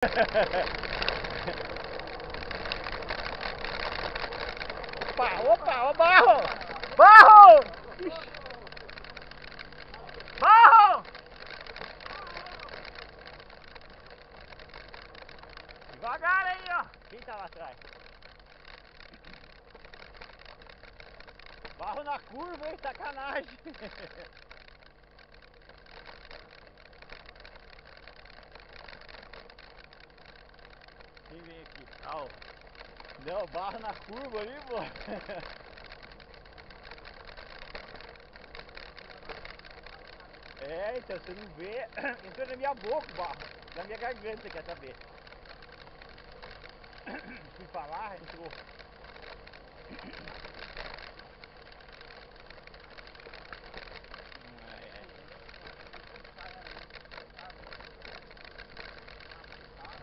opa, opa, ó barro! Barro! Barro! Devagar aí, ó. Quem tá lá atrás? Barro na curva, hein? Sacanagem. Vem aqui? Ah, ó. Não, barro na curva ali, pô. É, então você não vê. Entrou na minha boca o barro. Na minha garganta, quer saber? Fui falar, entrou.